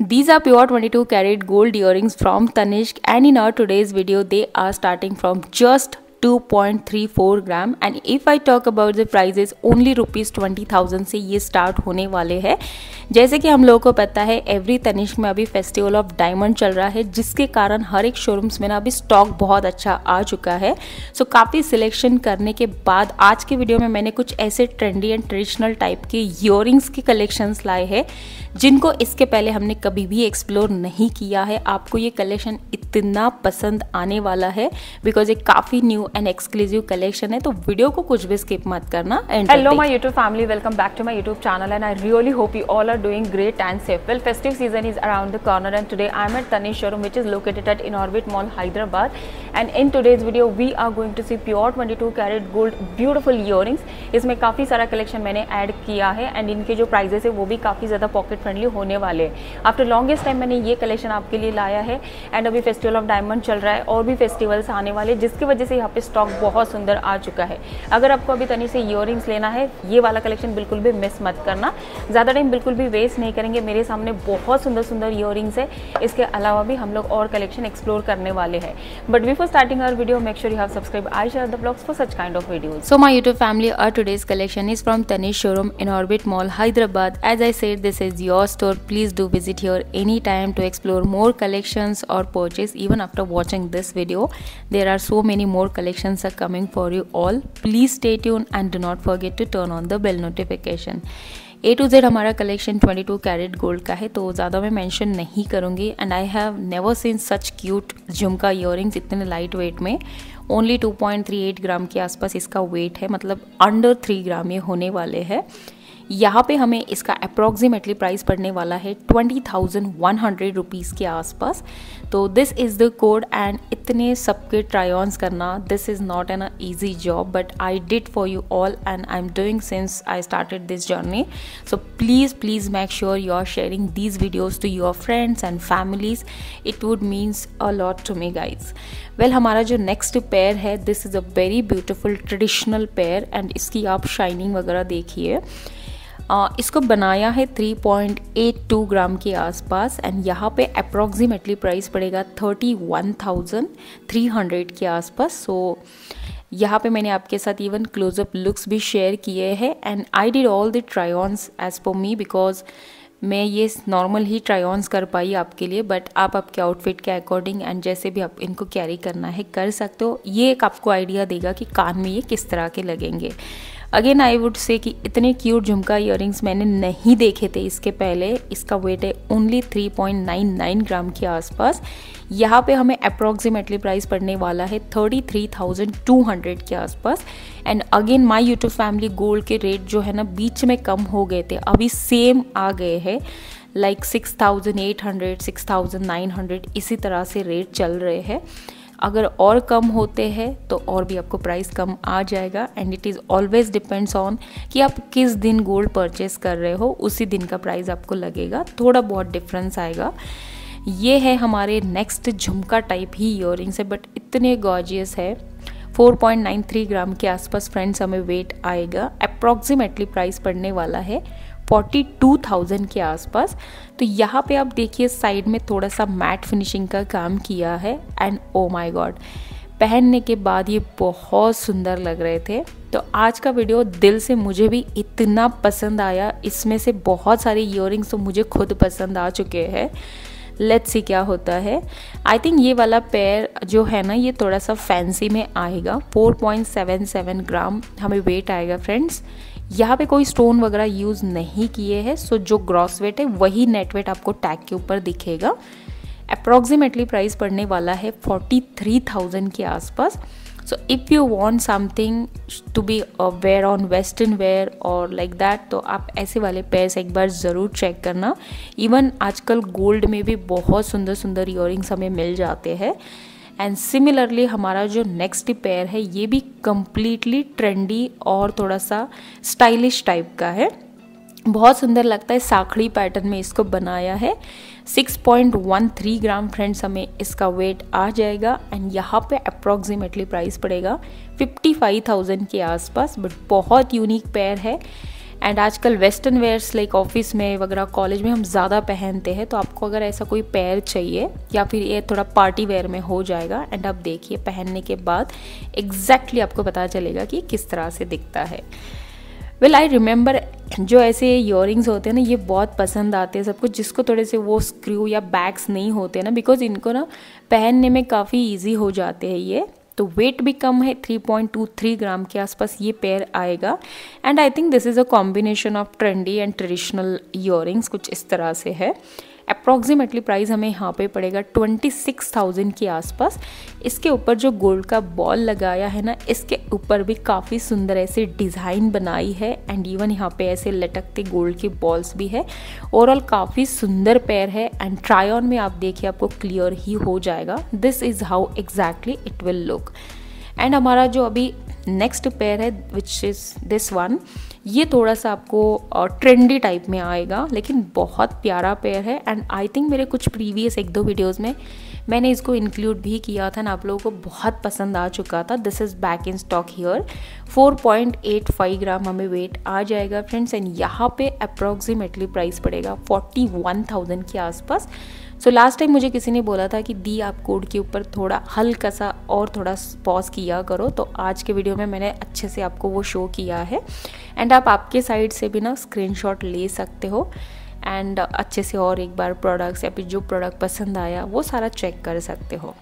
These are pure 22 carat gold earrings from Tanishq and in our today's video they are starting from just 2.34 gram and if I talk about the prices only rupees twenty thousand से ये start होने वाले हैं। जैसे कि हम लोगों को पता है एवरी तनिष्क में अभी फेस्टिवल ऑफ़ डायमंड चल रहा है जिसके कारण हर एक शोरूम्स में ना अभी स्टॉक बहुत अच्छा आ चुका है। So, काफ़ी सिलेक्शन करने के बाद आज के वीडियो में मैंने कुछ ऐसे ट्रेंडी एंड ट्रेडिशनल टाइप के ईयरिंग्स के कलेक्शंस लाए हैं। जिनको इसके पहले हमने कभी भी एक्सप्लोर नहीं किया है आपको ये कलेक्शन इतना पसंद आने वाला है बिकॉज़ ये काफ़ी न्यू एंड एक्सक्लूसिव कलेक्शन है तो वीडियो को कुछ भी स्किप मत करना and hello my YouTube family welcome back to my YouTube channel and I really hope you all are doing great and safe well festive season is around the corner and today I am at Tanishq showroom which is located at in Orbit mall Hyderabad and in today's video we are going to see pure 22 carat gold beautiful earrings इसमें काफ़ी सारा collection मैंने add किया है and इनके जो prices है, वो भी काफ़ी ज़्यादा पॉकेट फ्रेंडली होने वाले हैं। आफ्टर लॉन्गेस्ट टाइम मैंने ये कलेक्शन आपके लिए लाया है एंड अभी फेस्टिवल ऑफ़ डायमंड चल रहा है और भी फेस्टिवल्स आने वाले जिसकी वजह से यहाँ पे स्टॉक बहुत सुंदर आ चुका है। अगर आपको अभी तनी से ईयर लेना है, ये वाला कलेक्शन बिल्कुल भी मिस मत करना। ज़्यादा टाइम बिल्कुल भी वेस्ट नहीं करेंगे, मेरे सामने बहुत सुंदर सुंदर ईयर है। इसके अलावा भी हम लोग और कलेक्शन एक्सप्लोर करने वाले हैं। But before before starting our video, make sure you have subscribed I share the blogs for such kind of videos. So my YouTube family, our today's collection is from Tanish showroom in Orbit Mall, Hyderabad. As I said, this is your store. Please do visit here anytime to explore more collections or purchase even after watching this video. There are so many more collections are coming for you all. Please stay tuned and do not forget to turn on the bell notification. A to Z हमारा collection 22 carat gold का है तो ज़्यादा मैं mention नहीं करूँगी। And I have never seen such cute jhumka ear इतने light weight में ओनली 2.38 ग्राम के आसपास इसका वेट है मतलब अंडर थ्री ग्राम ये होने वाले हैं। यहाँ पे हमें इसका अप्रॉक्सीमेटली प्राइस पड़ने वाला है twenty thousand one hundred rupees के आसपास। तो this is the code and इतने सबके ट्राई ऑन्स करना this is not an easy job but I did for you all and I am doing since I started this journey so please please make sure you are sharing these videos to your friends and families it would means a lot to me guys well हमारा जो next pair है this is a very beautiful traditional pair and इसकी आप shining वगैरह देखिए। इसको बनाया है 3.82 ग्राम के आसपास एंड यहाँ पे अप्रॉक्सीमेटली प्राइस पड़ेगा 31,300 के आसपास। सो यहाँ पे मैंने आपके साथ इवन क्लोजअप लुक्स भी शेयर किए हैं and I did all the try ons as for me because मैं ये नॉर्मल ही ट्राई ऑन्स कर पाई आपके लिए बट आप आपके आउटफिट के अकॉर्डिंग एंड जैसे भी आप इनको कैरी करना है कर सकते हो। ये एक आपको आइडिया देगा कि कान में ये किस तरह के लगेंगे। अगेन आई वुड से कि इतने क्यूट झुमका इयर मैंने नहीं देखे थे इसके पहले। इसका वेट है ओनली 3.99 ग्राम के आसपास। यहाँ पे हमें अप्रॉक्सीमेटली प्राइस पड़ने वाला है 33,200 के आसपास। And again my YouTube family gold के रेट जो है ना बीच में कम हो गए थे। अभी सेम आ गए हैं। Like six thousand eight hundred six thousand nine hundred इसी तरह से रेट चल रहे हैं। अगर और कम होते हैं तो और भी आपको प्राइस कम आ जाएगा। And it is always depends on कि आप किस दिन गोल्ड परचेस कर रहे हो, उसी दिन का प्राइस आपको लगेगा। थोड़ा बहुत डिफरेंस आएगा। ये है हमारे नेक्स्ट झुमका टाइप ही इयर है बट इतने गॉजियस है। 4.93 ग्राम के आसपास फ्रेंड्स हमें वेट आएगा। अप्रॉक्सीमेटली प्राइस पड़ने वाला है। फोर्टी टू थाउज़ेंड के आसपास। तो यहाँ पे आप देखिए, साइड में थोड़ा सा मैट फिनिशिंग का काम किया है। एंड ओ माय गॉड पहनने के बाद ये बहुत सुंदर लग रहे थे। तो आज का वीडियो दिल से मुझे भी इतना पसंद आया। इसमें से बहुत सारे इयर तो मुझे खुद पसंद आ चुके हैं। लेट्स सी क्या होता है। आई थिंक ये वाला पेयर जो है ना, ये थोड़ा सा फैंसी में आएगा। 4.77 ग्राम हमें वेट आएगा फ्रेंड्स यहाँ पे कोई स्टोन वगैरह यूज़ नहीं किए हैं सो जो ग्रॉस वेट है, वही नेट वेट आपको टैग के ऊपर दिखेगा। अप्रॉक्सीमेटली प्राइस पड़ने वाला है फोर्टी थ्री थाउज़ेंड के आसपास। So if you want something to be wear on western wear और लाइक दैट तो आप ऐसे वाले पेयर्स एक बार ज़रूर चेक करना। इवन आजकल गोल्ड में भी बहुत सुंदर सुंदर इयर हमें मिल जाते हैं। एंड सिमिलरली हमारा जो नेक्स्ट पेयर है ये भी कम्प्लीटली ट्रेंडी और थोड़ा सा स्टाइलिश टाइप का है। बहुत सुंदर लगता है साखड़ी पैटर्न में इसको बनाया है। 6.13 ग्राम फ्रेंड्स हमें इसका वेट आ जाएगा एंड यहाँ पे अप्रॉक्सीमेटली प्राइस पड़ेगा 55,000 के आसपास। बट बहुत यूनिक पेयर है। एंड आजकल वेस्टर्न वेयर्स लाइक ऑफ़िस में वगैरह कॉलेज में हम ज़्यादा पहनते हैं तो आपको अगर ऐसा कोई पैर चाहिए, या फिर ये थोड़ा पार्टी वेयर में हो जाएगा एंड आप देखिए पहनने के बाद एग्जैक्टली exactly आपको पता चलेगा कि किस तरह से दिखता है। वेल आई रिमेंबर जो ऐसे इयरिंग्स होते हैं ना, ये बहुत पसंद आते हैं सबको, जिसको थोड़े से वो स्क्रू या बैग्स नहीं होते ना बिकॉज़ इनको ना पहनने में काफ़ी ईजी हो जाते हैं ये। तो वेट भी कम है 3.23 ग्राम के आसपास ये पेयर आएगा। And I think this is a combination of trendy and traditional earrings कुछ इस तरह से है। अप्रॉक्सीमेटली प्राइस हमें यहाँ पे पड़ेगा ट्वेंटी सिक्स थाउज़ेंड के आसपास। इसके ऊपर जो गोल्ड का बॉल लगाया है ना, इसके ऊपर भी काफ़ी सुंदर ऐसे डिज़ाइन बनाई है एंड इवन यहाँ पे ऐसे लटकते गोल्ड के बॉल्स भी है। ओवरऑल काफ़ी सुंदर पेयर है एंड ट्राई ऑन में आप देखिए आपको क्लियर ही हो जाएगा। This is how exactly it will look and हमारा जो अभी नेक्स्ट पेयर है विच इज़ दिस वन ये थोड़ा सा आपको ट्रेंडी टाइप में आएगा, लेकिन बहुत प्यारा पेयर है एंड आई थिंक मेरे कुछ प्रीवियस एक दो वीडियोज़ में मैंने इसको इंक्लूड भी किया था ना आप लोगों को बहुत पसंद आ चुका था। This is back in stock here 4.85 gram हमें वेट आ जाएगा फ्रेंड्स एंड यहाँ पे अप्रॉक्सीमेटली प्राइस पड़ेगा 41,000 के आसपास। सो लास्ट टाइम मुझे किसी ने बोला था कि दी आप कोड के ऊपर थोड़ा हल्का सा और थोड़ा पॉज किया करो। तो आज के वीडियो में मैंने अच्छे से आपको वो शो किया है। एंड आप आपके साइड से भी ना स्क्रीनशॉट ले सकते हो। एंड अच्छे से और एक बार प्रोडक्ट्स या फिर जो प्रोडक्ट पसंद आया वो सारा चेक कर सकते हो।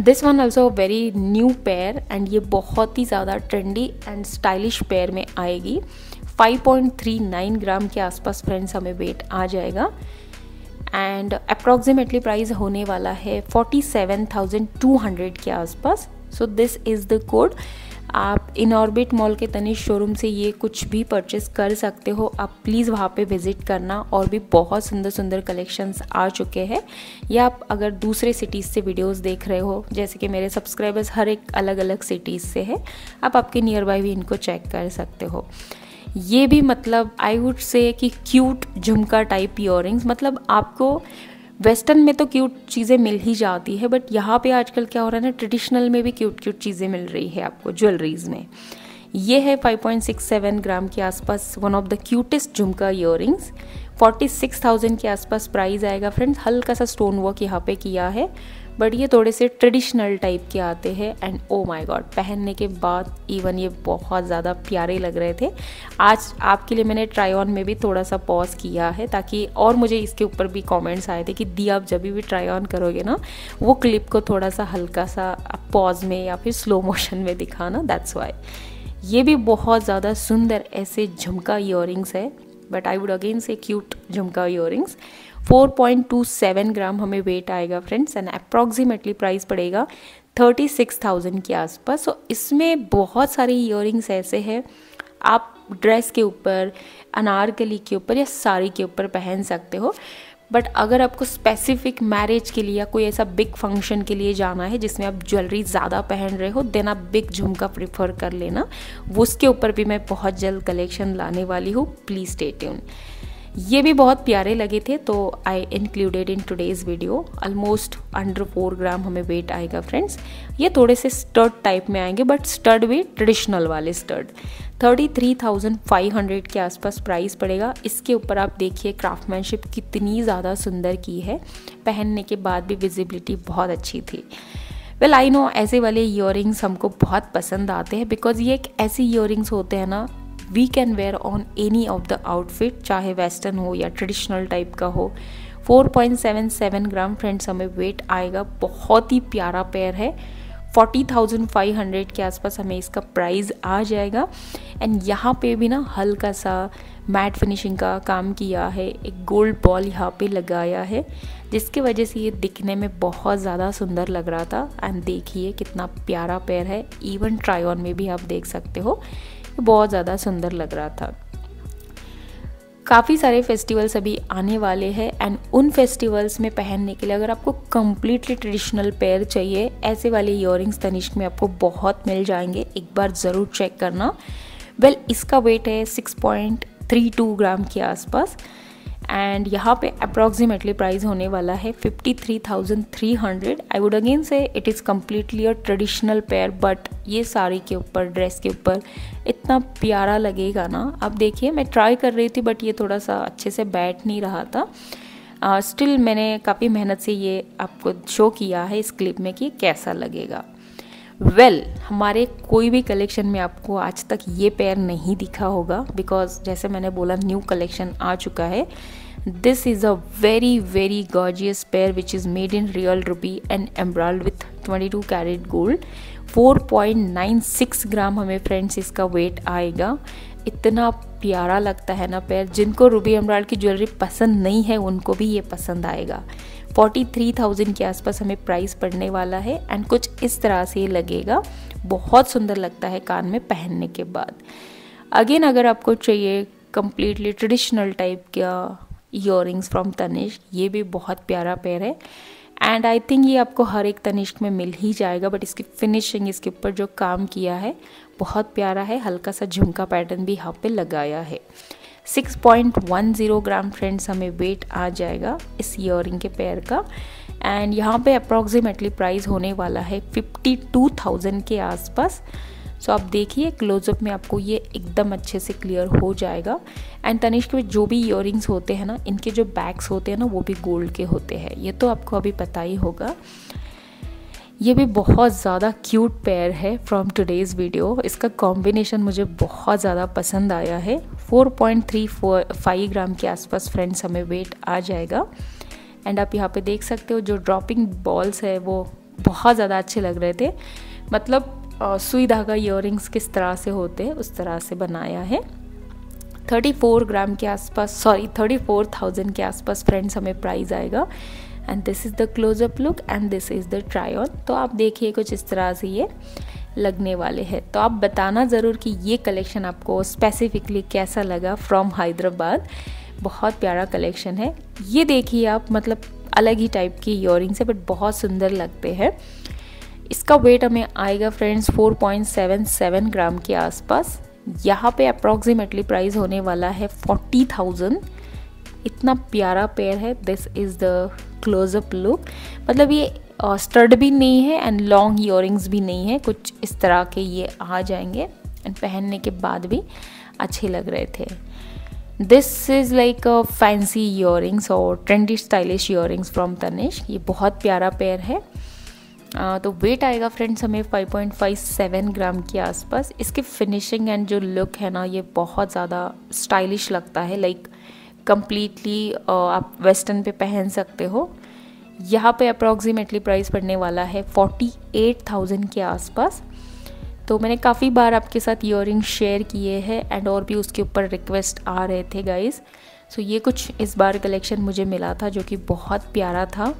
This one also very new pair and ये बहुत ही ज़्यादा ट्रेंडी एंड स्टाइलिश पेयर में आएगी। 5.39 ग्राम के आसपास फ्रेंड्स हमें वेट आ जाएगा। एंड अप्रॉक्सीमेटली प्राइस होने वाला है 47,200 के आसपास। So this is the code आप इन ऑर्बिट मॉल के तनिष शोरूम से ये कुछ भी परचेस कर सकते हो। आप प्लीज़ वहाँ पे विज़िट करना और भी बहुत सुंदर सुंदर कलेक्शंस आ चुके हैं। या आप अगर दूसरे सिटीज़ से वीडियोस देख रहे हो, जैसे कि मेरे सब्सक्राइबर्स हर एक अलग अलग सिटीज़ से है, आप आपके नियर बाय भी इनको चेक कर सकते हो। ये भी मतलब आई वुड से कि क्यूट झुमका टाइप इयर मतलब आपको वेस्टर्न में तो क्यूट चीज़ें मिल ही जाती है बट यहाँ पे आजकल क्या हो रहा है ना ट्रेडिशनल में भी क्यूट क्यूट चीज़ें मिल रही है आपको ज्वेलरीज में। ये है 5.67 ग्राम के आसपास one of the cutest jhumka earrings forty के आसपास प्राइस आएगा फ्रेंड्स हल्का सा स्टोन वर्क यहाँ पे किया है। बट ये थोड़े से ट्रेडिशनल टाइप के आते हैं एंड ओ माय गॉड पहनने के बाद इवन ये बहुत ज़्यादा प्यारे लग रहे थे। आज आपके लिए मैंने ट्राई ऑन में भी थोड़ा सा पॉज किया है, ताकि और मुझे इसके ऊपर भी कमेंट्स आए थे कि दी, आप जब भी ट्राई ऑन करोगे ना, वो क्लिप को थोड़ा सा हल्का सा पॉज में या फिर स्लो मोशन में दिखाना दैट्स वाई ये भी बहुत ज़्यादा सुंदर ऐसे झुमका इयर है। But I would again say cute jhumka ear 4.27 gram हमें वेट आएगा फ्रेंड्स एंड अप्रॉक्सीमेटली प्राइस पड़ेगा 36,000 के आसपास. सो so, इसमें बहुत सारे इयर ऐसे हैं आप ड्रेस के ऊपर अनारकली के ऊपर या साड़ी के ऊपर पहन सकते हो. बट अगर आपको स्पेसिफिक मैरिज के लिए या कोई ऐसा बिग फ़ंक्शन के लिए जाना है, जिसमें आप ज्वेलरी ज़्यादा पहन रहे हो देन आप बिग झुमका प्रिफर कर लेना। उसके ऊपर भी मैं बहुत जल्द कलेक्शन लाने वाली हूँ। प्लीज़ स्टे ट्यून ये भी बहुत प्यारे लगे थे तो I included in today's video almost under four gram हमें वेट आएगा फ्रेंड्स ये थोड़े से स्टर्ड टाइप में आएँगे बट स्टर्ड भी ट्रेडिशनल वाले stud thirty three thousand five hundred के आसपास प्राइस पड़ेगा. इसके ऊपर आप देखिए क्राफ्टमैनशिप कितनी ज़्यादा सुंदर की है. पहनने के बाद भी विजिबिलिटी बहुत अच्छी थी. वेल आई नो ऐसे वाले इयर हमको बहुत पसंद आते हैं बिकॉज़ ये एक ऐसे इयर होते हैं ना we can wear on any of the outfit चाहे वेस्टर्न हो या ट्रेडिशनल टाइप का हो। 4.77 ग्राम फ्रेंड्स हमें वेट आएगा। बहुत ही प्यारा पेयर है। 40,500 के आसपास हमें इसका प्राइस आ जाएगा। एंड यहाँ पे भी ना हल्का सा मैट फिनिशिंग का काम किया है। एक गोल्ड बॉल यहाँ पे लगाया है जिसकी वजह से ये दिखने में बहुत ज़्यादा सुंदर लग रहा था। एंड देखिए कितना प्यारा पेयर है। इवन ट्राई ऑन में भी आप देख सकते हो। बहुत ज़्यादा सुंदर लग रहा था। काफ़ी सारे फेस्टिवल्स अभी आने वाले हैं एंड उन फेस्टिवल्स में पहनने के लिए अगर आपको कम्प्लीटली ट्रेडिशनल पेयर चाहिए ऐसे वाले इयर तनिष्क में आपको बहुत मिल जाएँगे। एक बार ज़रूर चेक करना। वेल well, इसका वेट है 6.32 ग्राम के आसपास एंड यहाँ पे अप्रॉक्सीमेटली प्राइस होने वाला है 53,300 I would again say it is completely a traditional pair but ये साड़ी के ऊपर ड्रेस के ऊपर इतना प्यारा लगेगा ना। अब देखिए मैं ट्राई कर रही थी बट ये थोड़ा सा अच्छे से बैठ नहीं रहा था। स्टिल uh, मैंने काफ़ी मेहनत से ये आपको शो किया है इस क्लिप में कि कैसा लगेगा। वेल well, हमारे कोई भी कलेक्शन में आपको आज तक ये पैर नहीं दिखा होगा बिकॉज़ जैसे मैंने बोला न्यू कलेक्शन आ चुका है। This is a very very gorgeous pair which is made in real ruby and embroiled with 22 carat gold 4.96 gram हमें फ्रेंड्स इसका वेट आएगा। इतना प्यारा लगता है ना पैर। जिनको रूबी एम्ब्रॉयड की ज्वेलरी पसंद नहीं है उनको भी ये पसंद आएगा। 43,000 के आसपास हमें प्राइस पड़ने वाला है एंड कुछ इस तरह से ये लगेगा। बहुत सुंदर लगता है कान में पहनने के बाद। अगेन अगर आपको चाहिए कम्प्लीटली ट्रेडिशनल टाइप का इयर फ्रॉम तनिष्क ये भी बहुत प्यारा पेयर है। एंड आई थिंक ये आपको हर एक तनिष्क में मिल ही जाएगा बट इसकी फिनिशिंग इसके ऊपर जो काम किया है बहुत प्यारा है। हल्का सा झुमका पैटर्न भी यहाँ पे लगाया है। 6.10 ग्राम फ्रेंड्स हमें वेट आ जाएगा इस ईयर के पैर का। एंड यहाँ पे अप्रॉक्सीमेटली प्राइस होने वाला है 52,000 के आसपास। सो आप देखिए क्लोजअप में आपको ये एकदम अच्छे से क्लियर हो जाएगा। एंड तनिष्क में जो भी इयर होते हैं ना, इनके जो बैग्स होते हैं ना, वो भी गोल्ड के होते हैं। ये तो आपको अभी पता ही होगा। ये भी बहुत ज़्यादा क्यूट पेयर है फ्रॉम टुडेज़ वीडियो इसका कॉम्बिनेशन मुझे बहुत ज़्यादा पसंद आया है। 4.35 ग्राम के आसपास फ्रेंड्स हमें वेट आ जाएगा। एंड आप यहाँ पे देख सकते हो, जो ड्रॉपिंग बॉल्स है, वो बहुत ज़्यादा अच्छे लग रहे थे। मतलब सुई धागा इयर किस तरह से होते हैं उस तरह से बनाया है। 34 ग्राम के आसपास सॉरी 34,000 के आसपास फ्रेंड्स हमें प्राइस आएगा। And this is the closeup look and this is the try on तो आप देखिए कुछ इस तरह से ये लगने वाले हैं। तो आप बताना ज़रूर कि ये कलेक्शन आपको स्पेसिफिकली कैसा लगा फ्रॉम हैदराबाद। बहुत प्यारा कलेक्शन है। ये देखिए आप मतलब अलग ही टाइप की इयर है बट बहुत सुंदर लगते हैं। इसका वेट हमें आएगा फ्रेंड्स 4.77 ग्राम के आसपास। यहाँ पे अप्रॉक्सीमेटली प्राइस होने वाला है 40,000 इतना प्यारा पेयर है। This is the closeup look मतलब ये स्टड भी नहीं है एंड लॉन्ग इयर भी नहीं है। कुछ इस तरह के ये आ जाएँगे एंड पहनने के बाद भी अच्छे लग रहे थे। This is like fancy ear और trendy stylish ear from Tanishq ये बहुत प्यारा पेयर है। तो वेट आएगा फ्रेंड्स हमें 5.57 ग्राम के आसपास। इसकी फिनिशिंग एंड जो लुक है ना ये बहुत ज़्यादा स्टाइलिश लगता है। लाइक कम्प्लीटली आप वेस्टर्न पे पहन सकते हो। यहाँ पे अप्रॉक्सीमेटली प्राइस पड़ने वाला है 48,000 के आसपास। तो मैंने काफ़ी बार आपके साथ इयर शेयर किए हैं एंड और भी उसके ऊपर रिक्वेस्ट आ रहे थे गाइज़ सो so ये कुछ इस बार कलेक्शन मुझे मिला था जो कि बहुत प्यारा था।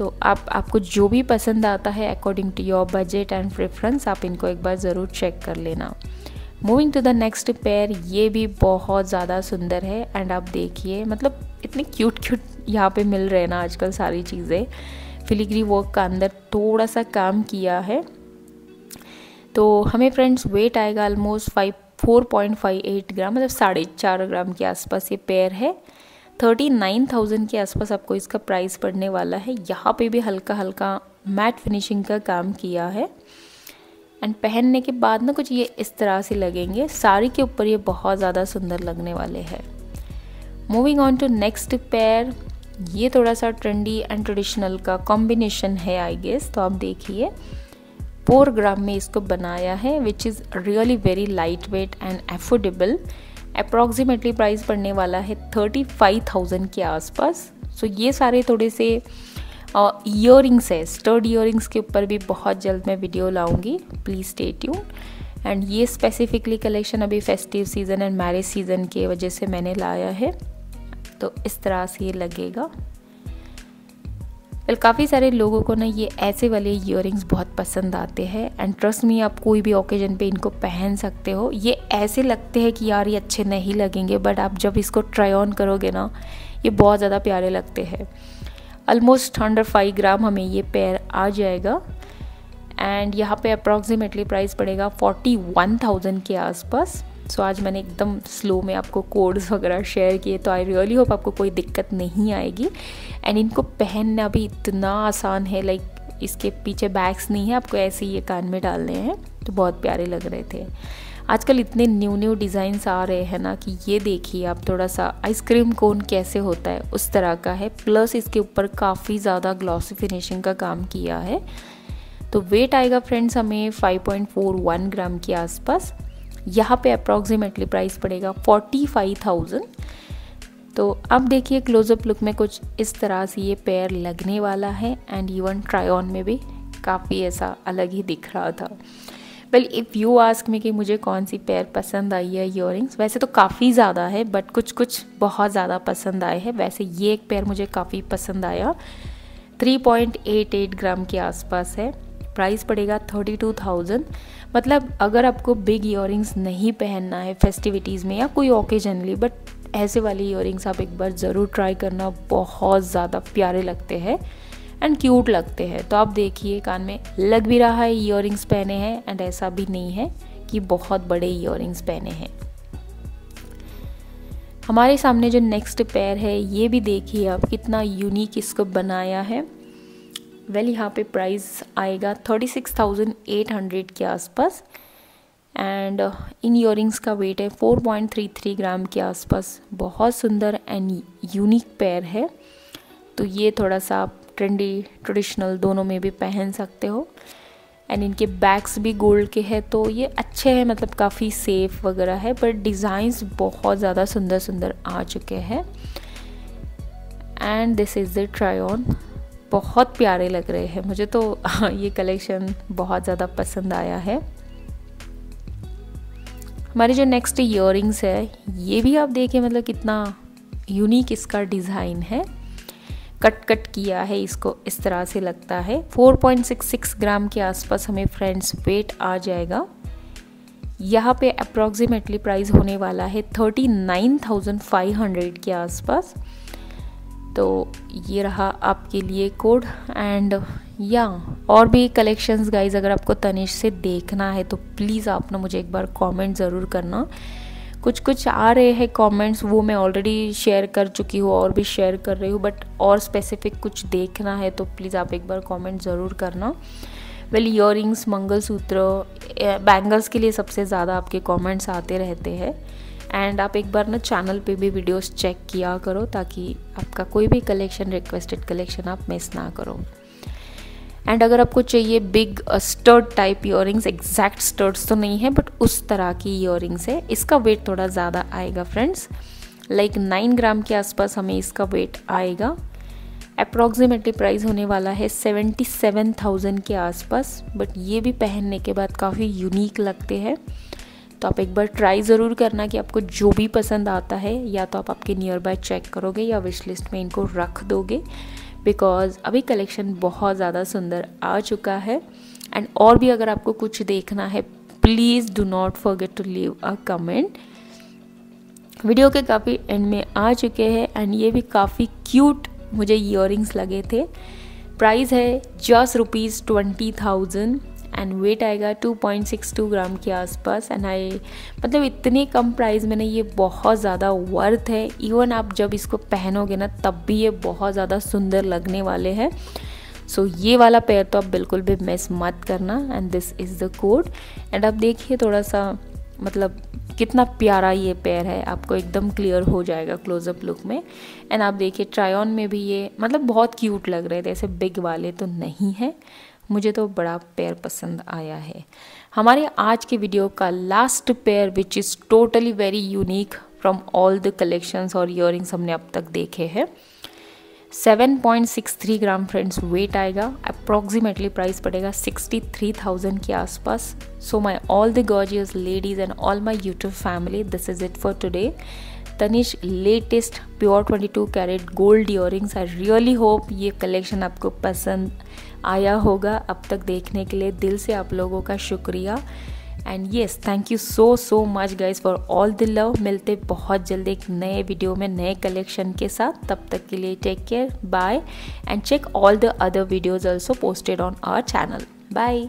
तो आप, आपको जो भी पसंद आता है according to your budget and preference आप इनको एक बार ज़रूर चेक कर लेना। Moving to the next pair ये भी बहुत ज़्यादा सुंदर है एंड आप देखिए मतलब इतने क्यूट क्यूट यहाँ पे मिल रहे हैं ना आजकल सारी चीज़ें। फिलिग्री वर्क का अंदर थोड़ा सा काम किया है। तो हमें फ्रेंड्स वेट आएगा almost five four point five eight gram मतलब साढ़े चार ग्राम के आसपास ये पेयर है। थर्टी नाइन थाउज़ेंड के आसपास आपको इसका प्राइस पड़ने वाला है। यहाँ पे भी हल्का हल्का मैट फिनिशिंग का काम किया है। एंड पहनने के बाद ना कुछ ये इस तरह से लगेंगे। साड़ी के ऊपर ये बहुत ज़्यादा सुंदर लगने वाले हैं। Moving on to next pair ये थोड़ा सा ट्रेंडी एंड ट्रेडिशनल का कॉम्बिनेशन है आई गेस तो आप देखिए फोर ग्राम में इसको बनाया है which is really very light weight and affordable approximately price पड़ने वाला है थर्टी फाइव थाउज़ेंड के आसपास। सो so, ये सारे थोड़े से ईयर रिंग्स है। स्टर्ड ईयर रिंग्स के ऊपर भी बहुत जल्द मैं वीडियो लाऊँगी। प्लीज़ स्टे ट्यून एंड ये स्पेसिफिकली कलेक्शन अभी festive season and marriage season के वजह से मैंने लाया है। तो इस तरह से ये लगेगा। वेल काफ़ी सारे लोगों को ना ये ऐसे वाले इयर बहुत पसंद आते हैं एंड ट्रस्ट में आप कोई भी ओकेजन पे इनको पहन सकते हो। ये ऐसे लगते हैं कि यार ये अच्छे नहीं लगेंगे बट आप जब इसको ट्राई ऑन करोगे ना, ये बहुत ज़्यादा प्यारे लगते हैं। ऑलमोस्ट हंड्रेड फाइव ग्राम हमें ये पेयर आ जाएगा एंड यहाँ पे अप्रॉक्सीमेटली प्राइस पड़ेगा फोर्टी वन थाउज़ेंड के आसपास। सो so, आज मैंने एकदम स्लो में आपको कोड्स वगैरह शेयर किए तो आई रियली होप आपको कोई दिक्कत नहीं आएगी। एंड इनको पहनना भी इतना आसान है लाइक like, इसके पीछे बैग्स नहीं है आपको ऐसे ही ये कान में डालने हैं। तो बहुत प्यारे लग रहे थे। आजकल इतने न्यू न्यू डिज़ाइंस आ रहे हैं ना कि ये देखिए आप थोड़ा सा आइसक्रीम कोन कैसे होता है उस तरह का है। प्लस इसके ऊपर काफ़ी ज़्यादा ग्लॉसी फिनिशिंग का काम किया है। तो वेट आएगा फ्रेंड्स हमें 5.41 ग्राम के आसपास। यहाँ पे अप्रॉक्सीमेटली प्राइस पड़ेगा 45,000 तो अब देखिए क्लोजअप लुक में कुछ इस तरह से ये पैर लगने वाला है एंड इवन ट्राई ऑन में भी काफ़ी ऐसा अलग ही दिख रहा था। वेल इफ़ यू आस्क में कि मुझे कौन सी पैर पसंद आई है इयर वैसे तो काफ़ी ज़्यादा है बट कुछ कुछ बहुत ज़्यादा पसंद आए हैं। वैसे ये एक पैर मुझे काफ़ी पसंद आया। 3.88 ग्राम के आसपास है। प्राइस पड़ेगा थर्टी टू थाउज़ेंड। मतलब अगर आपको बिग इयर नहीं पहनना है फेस्टिविटीज़ में या कोई ओकेजनली बट ऐसे वाले इयर आप एक बार ज़रूर ट्राई करना, बहुत ज़्यादा प्यारे लगते हैं एंड क्यूट लगते हैं। तो आप देखिए, कान में लग भी रहा है इयर पहने हैं एंड ऐसा भी नहीं है कि बहुत बड़े इयर पहने हैं। हमारे सामने जो नेक्स्ट पैर है, ये भी देखिए आप कितना यूनिक इसको बनाया है। वेल यहाँ पे प्राइस आएगा thirty six thousand eight hundred के आसपास एंड इन इयरिंग्स का वेट है four point three three gram के आसपास। बहुत सुंदर एंड यूनिक पैर है। तो ये थोड़ा सा आप ट्रेंडी ट्रेडिशनल दोनों में भी पहन सकते हो। एंड इनके बैग्स भी गोल्ड के हैं तो ये अच्छे हैं मतलब काफ़ी सेफ़ वगैरह है बट डिज़ाइंस बहुत ज़्यादा सुंदर सुंदर आ चुके हैं। And this is the try on बहुत प्यारे लग रहे हैं। मुझे तो ये कलेक्शन बहुत ज़्यादा पसंद आया है। हमारी जो नेक्स्ट इयर है ये भी आप देखें मतलब कितना यूनिक इसका डिज़ाइन है। कट कट किया है इसको इस तरह से लगता है। 4.66 ग्राम के आसपास हमें फ्रेंड्स वेट आ जाएगा। यहाँ पे अप्रॉक्सीमेटली प्राइस होने वाला है 39,500 के आसपास। तो ये रहा आपके लिए कोड एंड या और भी कलेक्शंस गाइज़ अगर आपको तनिष से देखना है तो प्लीज़ आप ना मुझे एक बार कमेंट ज़रूर करना। कुछ कुछ आ रहे हैं कमेंट्स वो मैं ऑलरेडी शेयर कर चुकी हूँ, और भी शेयर कर रही हूँ बट और स्पेसिफिक कुछ देखना है तो प्लीज़ आप एक बार कमेंट ज़रूर करना। वेल इयर मंगलसूत्र बैंगल्स के लिए सबसे ज़्यादा आपके कमेंट्स आते रहते हैं। एंड आप एक बार ना चैनल पे भी वीडियोस चेक किया करो ताकि आपका कोई भी कलेक्शन रिक्वेस्टेड कलेक्शन आप मिस ना करो। एंड अगर आपको चाहिए big stud type ear exact studs तो नहीं है बट उस तरह की इयर है, इसका वेट थोड़ा ज़्यादा आएगा फ्रेंड्स लाइक नाइन ग्राम के आसपास हमें इसका वेट आएगा। अप्रॉक्सीमेटली प्राइस होने वाला है सेवेंटी सेवन थाउज़ेंड के आसपास बट ये भी पहनने के बाद काफ़ी यूनिक लगते हैं। तो आप एक बार ट्राई ज़रूर करना कि आपको जो भी पसंद आता है, या तो आप आपके नियर बाय चेक करोगे या विश लिस्ट में इनको रख दोगे। बिकॉज़ अभी कलेक्शन बहुत ज़्यादा सुंदर आ चुका है। एंड और भी अगर आपको कुछ देखना है please do not forget to leave a comment video के काफ़ी एंड में आ चुके हैं एंड ये भी काफ़ी क्यूट मुझे इयर लगे थे। प्राइस है just rupees twenty thousand and weight आएगा 2.62 ग्राम के आसपास एंड आई मतलब इतने कम प्राइस में ना ये बहुत ज़्यादा वर्थ है। इवन आप जब इसको पहनोगे ना तब भी ये बहुत ज़्यादा सुंदर लगने वाले हैं। सो so, ये वाला पेयर तो आप बिल्कुल भी मिस मत करना and this is the code and आप देखिए थोड़ा सा मतलब कितना प्यारा ये पेयर है। आपको एकदम क्लियर हो जाएगा क्लोजअप लुक में। एंड आप देखिए ट्राई ऑन में भी ये मतलब बहुत क्यूट लग रहे थे ऐसे बिग वाले तो नहीं है। मुझे तो बड़ा पेयर पसंद आया है। हमारे आज के वीडियो का last pair which is totally very unique from all the collections और इयर हमने अब तक देखे हैं। 7.63 ग्राम फ्रेंड्स वेट आएगा। अप्रॉक्सीमेटली प्राइस पड़ेगा 63,000 के आसपास। So my all the gorgeous ladies and all my YouTube family this is it for today Tanishq latest pure 22 carat gold earrings I really hope ये कलेक्शन आपको पसंद आया होगा। अब तक देखने के लिए दिल से आप लोगों का शुक्रिया। And yes thank you so so much guys for all the love मिलते बहुत जल्दी एक नए वीडियो में, नए कलेक्शन के साथ। तब तक के लिए take care bye and check all the other videos also posted on our channel bye